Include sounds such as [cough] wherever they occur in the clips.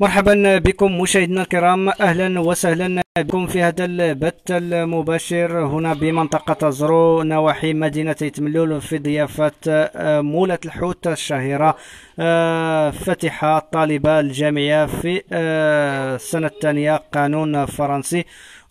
مرحبا بكم مشاهدينا الكرام. أهلا وسهلا بكم في هذا البث المباشر هنا بمنطقة زرو نواحي مدينة تملول في ضيافة آه، مولة الحوت الشهيرة آه، فتحة الطالبة الجامعية في آه، السنة الثانية قانون فرنسي.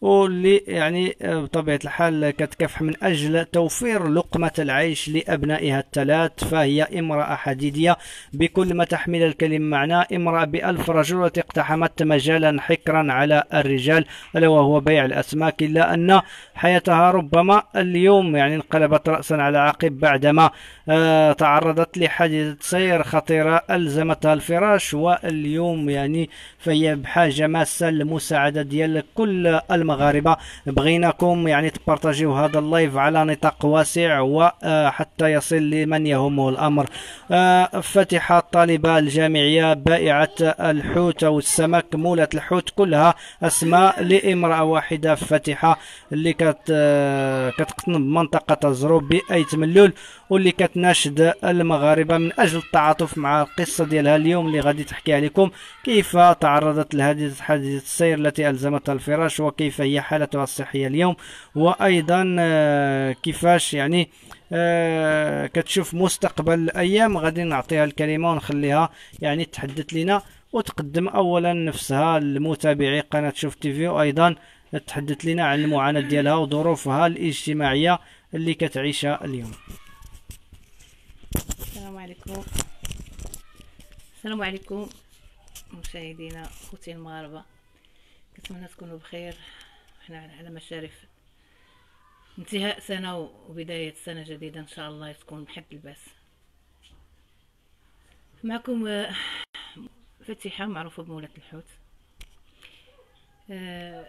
واللي يعني آه، بطبيعة الحال كتكافح من أجل توفير لقمة العيش لأبنائها الثلاث فهي امرأة حديدية. بكل ما تحمل الكلمة معنى امرأة بألف رجل اقتحمت مجالا حكرا على الرجال ألا وهو بيع الأسماك إلا أن حياتها ربما اليوم يعني انقلبت رأسا على عقب بعدما آه، تعرضت لحادثة سير خطيرة ألزمتها الفراش واليوم يعني فهي بحاجة ماسة للمساعدة ديال كل المغاربة. بغيناكم يعني تبارطاجيو هذا اللايف على نطاق واسع وحتى يصل لمن يهمه الأمر. آه، فاتحة الطالبة الجامعية بائعة الحوت أو السمك مولة الحوت كلها أسماء لامرأة واحدة فاتحة اللي كت آه، كتقطن بمنطقة الزروب بأيت ملول واللي كتناشد المغاربة من أجل التعاطف مع القصة ديالها اليوم اللي غادي تحكيها لكم كيف تعرضت لهذه حادثة السير التي ألزمتها الفراش وكيف هي حالتها الصحية اليوم. وأيضا آه، كيفاش يعني آه، كتشوف مستقبل الأيام؟ غادي نعطيها الكلمة ونخليها يعني تحدث لنا وتقدم أولا نفسها لمتابعي قناة شوف تيفي وأيضا تحدث لنا عن المعاناة ديالها وظروفها الاجتماعية اللي كتعيشها اليوم. السلام عليكم. السلام عليكم مشاهدينا خوتي المغاربة. كنتمنى تكونوا بخير. إحنا على مشارف. انتهاء سنة وبداية سنة جديدة إن شاء الله تكون بحد الباس. معكم آه، فتيحه معروفة بمولة الحوت. آه،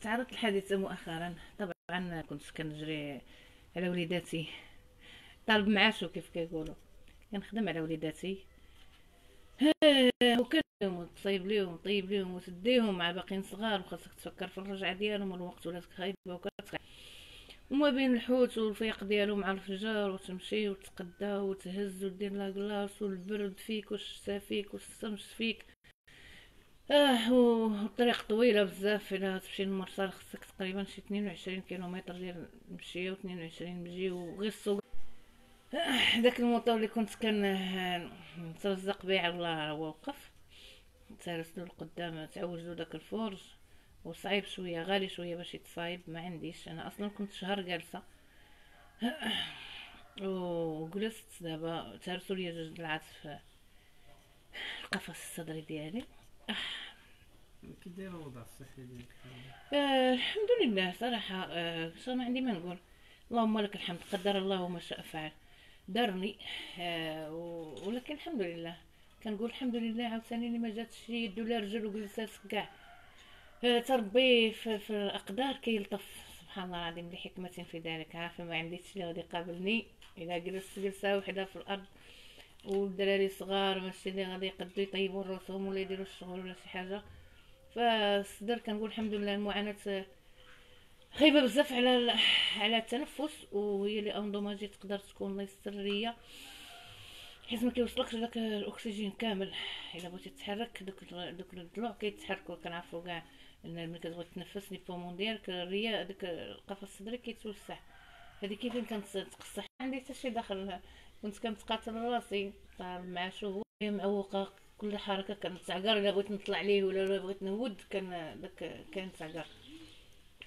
تعرضت الحادثة مؤخرا. طبعا كنت كنجري على وليداتي. طالب معاشو كيف كيقولوا. كنخدم على وليداتي. وكنهم تصيب ليهم طيب ليهم وتديهم مع باقيين صغار وخاصك تفكر في الرجعة ديالهم والوقت ولاتك خايبة وكتخ وما بين الحوت والفيق ديالو مع الفجار وتمشي وتقدا وتهز ودير لا كلاص والبرد فيك والشتا فيك والشمس فيك. آه والطريق طويلة بزاف إلى تمشي للمرسال خصك تقريبا شي 22 كيلومتر ديال المشيه و22 مجي وغير السوق. آه، داك الموطور اللي كنت كان نترزق بيه الله هو وقف ترسلو لقدام تعوجلو داك الفرج. وصعيب شوية غالي شوية باش يتصايب. ما عنديش. أنا أصلا كنت شهر جالسة. [clears throat] وجلست دابا. تهرسو ليا جوج دلعات في القفص الصدري ديالي. كي داير الوضع الصحي ديالك؟ آه الحمد لله صراحة. آه ما عندي ما نقول. اللهم لك الحمد. قدر الله ما شاء فعل. دارني آه ولكن الحمد لله. كنقول الحمد لله عاوتاني اللي ما جاتش يد ولا رجل وجلسات كاع. آه تربي في, في الأقدار كيلطف. سبحان الله العظيم لحكمة في ذلك. عارفة ما عنديش اللي غادي يقابلني. إلا جلست جلسة وحدة في الأرض والدراري صغار ماشي اللي غادي يقدو يطيبوا راسهم ولا يديروا الشغل ولا شي حاجة. فالصدر كنقول الحمد لله المعاناه خايبه بزاف على على التنفس وهي اللي اندوماجي تقدر تكون الله يستر حيت ما كيوصلكش داك الأكسجين كامل. إلا بغيتي تتحرك دوك دوك الضلوع كيتحركوا كنعرفوا كاع ان ملي كتبغي تنفس لي بومون ديالك الرية داك القفص الصدري كيتوسع. هذيك فين كانت تقصح. عندي حتى شي داخل كنت كنتقاتل راسي طالب مع شو معوقة كل حركة كنتعقر. إلا بغيت نطلع ليه ولا بغيت نهود كان داك كان تعقر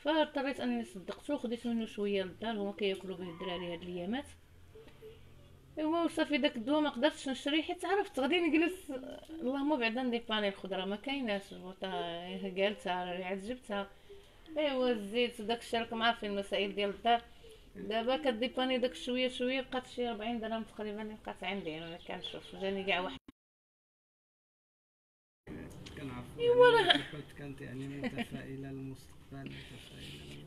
فاضطريت انني صدقته وخديت منه شوية للدار هما كيأكلوا به الدراري هاد الأيامات. ايوا وصافي داك الدواء ما قدرتش نشري حيت عرفت غادي نجلس. اللهم بعدا نديباني الخضره ما كايناش. البوطه قالتها جبتها. ايوا الزيت وداك الشيء راكم عارفين المسائل ديال الدار. دابا كديباني داك شوية شوية بقات شي 40 درهم تقريبا اللي بقات عندي. أنا ملي كنشوف جاني كاع واحد يعني راه- كنت كانت يعني متفائلة متفائلة.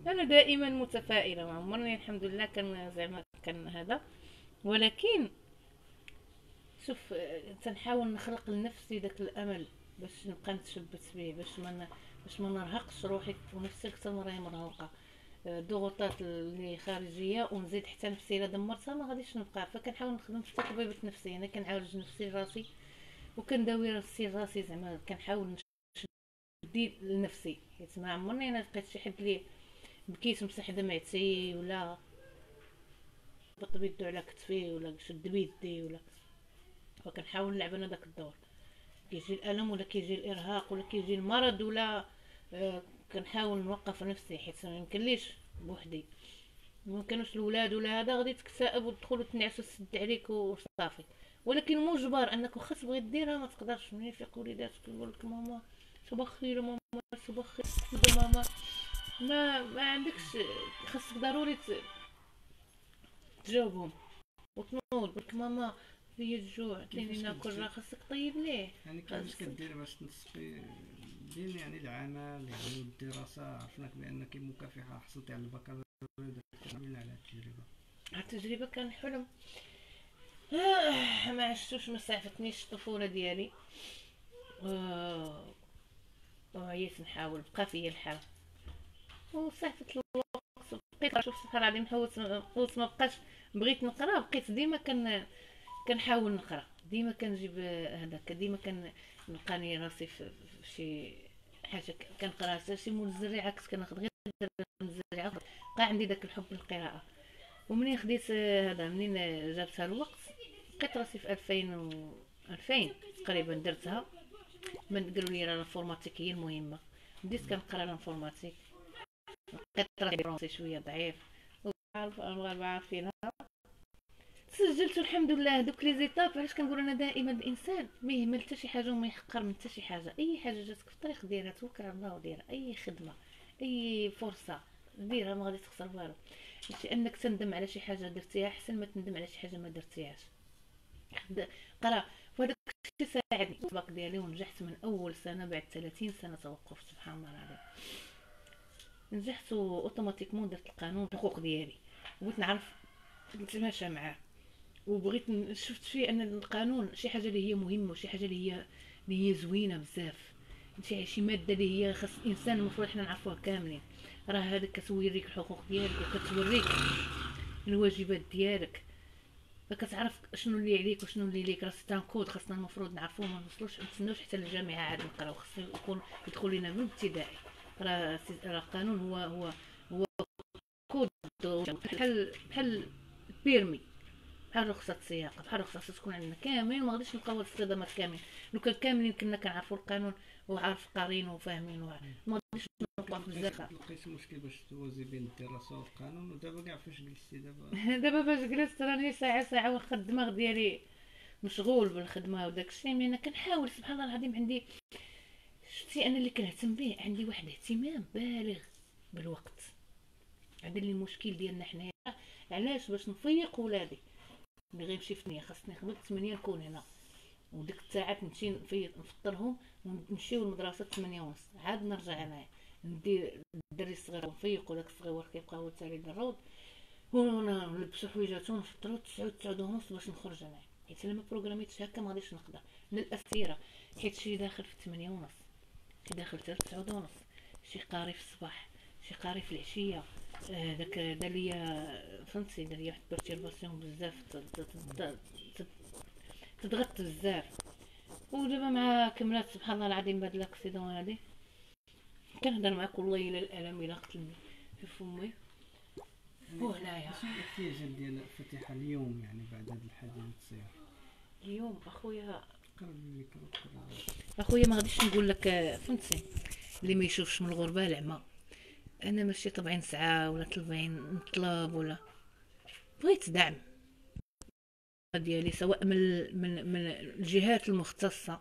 أنا دائما متفائلة ما عمرني الحمد لله كان زعما كان هذا. ولكن شوف تنحاول نخلق لنفسي داك الأمل باش نبقى نتشبت به باش ما باش ما نرهقش روحي ونفسي ما راهي مرهقة. الضغوطات اللي خارجية ونزيد حتى نفسي إلا دمرتها ما غاديش نبقى. فكنحاول نخدم في التطبيبات النفسيه أنا كنعالج نفسي راسي وكنداوي راسي راسي زعما. كنحاول ندي لنفسي. حيت ما عمرني أنا لقيت شي حد لي بكيت مسح دمعتي ولا طبط بيدو على كتفي ولا شد بيدي ولا. فكنحاول نلعب أنا داك الدور. كيجي الألم ولا كيجي الإرهاق ولا كيجي المرض ولا آه كنحاول نوقف نفسي حيت ما يمكنليش بوحدي. ميمكنوش الولاد ولا هذا غادي تكتئب وتدخل وتنعس وتسد عليك وصافي. ولكن مجبر أنك واخا تبغي ديرها ما تقدرش. ملي يفيق وليداتك يقول لك ماما صباح الخير ماما صباح الخير ماما. ما ما عندكش خاصك ضروري تجاوبهم. وتنوض لك ماما فيا الجوع عطيني ناكل راه خاصك طيب ليه يعني كيفاش كدير باش تنسقي بين يعني العمل يعني والدراسة عرفناك بأنك مكافحة حصلتي على البكالوريا على التجربة. التجربة كان حلم. آه ما عشتوش ما سعفتنيش الطفولة ديالي. آه وعييت نحاول بقى فيا الحال. وصافت الوقت بقيت شوف سبحان العظيم حوت حوت ما بقاش بغيت نقرا بقيت ديما كن كنحاول نقرا. ديما كنجيب هذاك ديما كنلقاني راسي في شي حاجة كنقرا. حتى شي مول الزريعه كنت كناخذ غير الزريعه بقى عندي داك الحب للقراءة. ومنين خديت هذا؟ منين جابتها الوقت؟ لقيت راسي في 2000 و 2000 تقريبا درتها. من قالوا لي راه الانفورماتيك هي المهمه بديت كنقرا الانفورماتيك لقيت راسي شوية ضعيف. المغاربه عارفينها سجلت الحمد لله دوك لي زيتاب. علاش كنقول أنا دائما الإنسان؟ ما يهمل حتى شي حاجة وما يحقر من حتى شي حاجة. أي حاجة جاتك في الطريق ديرها. توكل على الله وديرها. أي خدمة. أي فرصة. ديرها. ما غادي تخسر والو. لانك تندم على شي حاجة درتيها أحسن ما تندم على شي حاجة ما درتيهاش. قرأ. وهذاك الشيء ساعدني السباق ديالي ونجحت من أول سنة بعد 30 سنة توقف سبحان الله العظيم. نجحت اوتوماتيكمون درت القانون الحقوق ديالي. بغيت نعرف نتماشى معاه. وبغيت شفت فيه أن القانون شي حاجة اللي هي مهمة وشي حاجة اللي هي اللي هي زوينة بزاف. شي شي مادة اللي هي خاص الإنسان المفروض حنا نعرفوها كاملين. راه هذاك كتوريك الحقوق ديالك وكتوريك الواجبات ديالك. فكتعرف شنو اللي عليك وشنو اللي ليك راه c'est un code خاصنا المفروض نعرفوه ما نوصلوش ما نتسناوش حتى للجامعة عاد نقراو خاصو يكون يدخل لينا من الابتدائي راه راه القانون هو هو هو كود. بحال بحال permis بحال رخصة السياقة بحال رخصة تكون عندنا كاملين ما غاديش نلقاو الاستخدامات كاملين لو كان كاملين كنا كنعرفوا القانون وعارف قارين وفاهمين ما غاديش نطلع بزاف. لقيت مشكل باش توازي بين الدراسة والقانون ودابا كاع فاش جلستي دابا؟ [laughs] دابا فاش جلست راني ساعة ساعة واخا الدماغ ديالي مشغول بالخدمة وداك الشيء مي أنا كنحاول سبحان الله العظيم عندي شفتي أنا اللي كنهتم به؟ عندي واحد الاهتمام بالغ بالوقت. هذا اللي المشكل ديالنا حنايا. علاش؟ باش نفيق ولادي. ملي غيمشي في 8 خاصني قبل 8 نكون هنا. وديك الساعات نمشي نفطرهم ونمشيو للمدرسة 8 ونص. عاد نرجع انايا ندير الدري الصغير ونفيقو داك الصغير كيبقى هو التالي الروض ونلبسو حويجاتو نفطرو تسعود تسعود ونص باش نخرج انايا حيت إلا ما programmيتش هكا ما غاديش نقدر. من الأسيرة. حيت شي داخل في 8 ونص. شي داخل حتى 9 ونص. شي قاري في الصباح. شي قاري في العشية. آه، داك دار ليا فهمتي؟ دار ليا واحد perturbation بزاف. تضغط بزاف. ودابا مع كملات سبحان الله العظيم بهاد l'accident هادي. كنهضر معاك والله إلا الألم إلا قتلني. في فمي وهنايا شنو الاحتياجات ديال فتيحه اليوم يعني بعد هاد الحادثه تصير اليوم أخويا. أخويا ما غاديش نقول لك فهمتي. اللي ما يشوفش من الغربة العمى أنا ماشي طبعا ساعة ولا طلبين نطلب ولا. بغيت دعم. ديالي سواء من من من الجهات المختصة.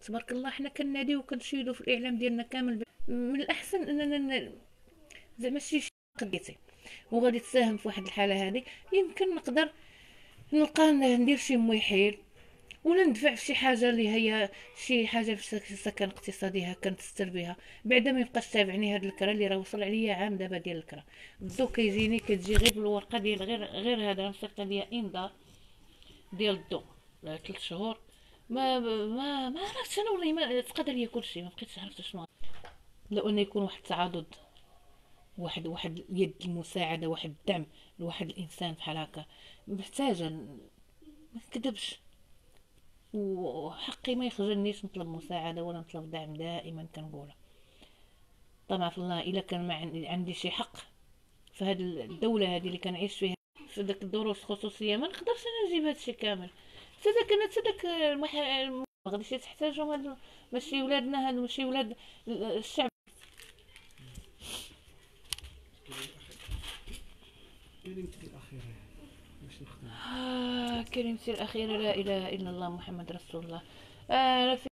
تبارك الله حنا كناديو وكنشيدو في الإعلام ديالنا كامل. من الأحسن أننا زعما شي قديتي وغادي تساهم في واحد الحالة هذه يمكن نقدر نلقى ندير شي مويحيل ولا ندفع في شي حاجة اللي هي شي حاجة في السكن الاقتصادي هكا نتستر بها بعدا ما يبقاش تابعني هاد الكرا اللي راه وصل عليا عام دابا ديال الكرا الضو كيجيني كتجي غير بالورقة ديال غير غير هذا مصيفط ليا انذار ديال الضو ثلاث شهور. ما ما ما عرفتش أنا والله ما تقدر ليا كلشي ما بقيتش عرفت شنو لو ان يكون واحد التعاضد واحد واحد يد المساعدة واحد الدعم لواحد الإنسان بحال هكا محتاجة ما نكذبش وحقي ما يخجلنيش نطلب مساعدة ولا نطلب دعم دائما كنقولها طبعا في الله إلا كان ما عندي شي حق في هذه الدولة هذه اللي كنعيش فيها في داك الدروس الخصوصية ما نقدرش أنا نجيب هادشي كامل. حتى داك أنا حتى داك. ما غاديش تحتاجهم هادو ماشي ولادنا هادو ماشي ولاد الشعب. كلمتك الأخيرة. آه كلمتي الأخيرة لا إله إلا الله محمد رسول الله. آه